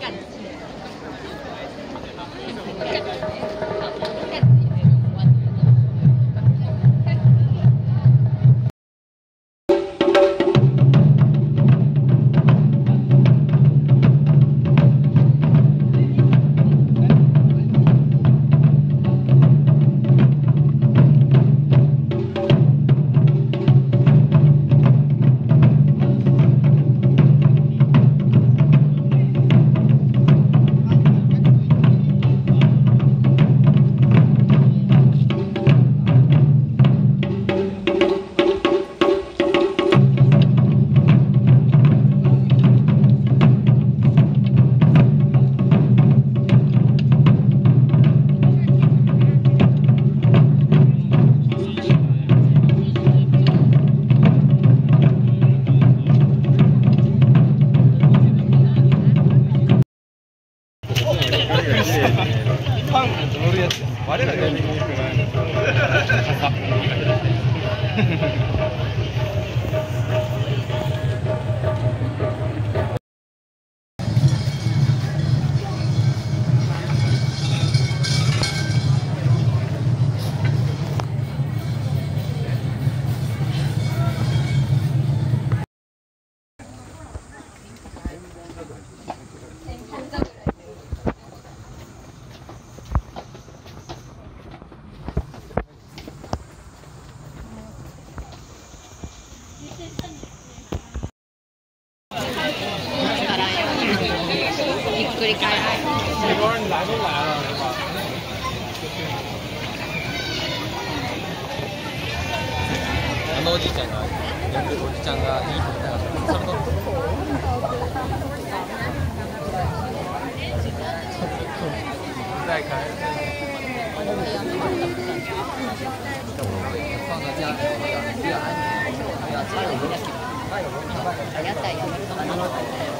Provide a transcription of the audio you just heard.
Cali. パンが乗るやつ。我らが見に行くない。くり返。あのおじいちゃんが、おじちゃんがいいことだから、それと。再开。屋台やめるとかなと思って。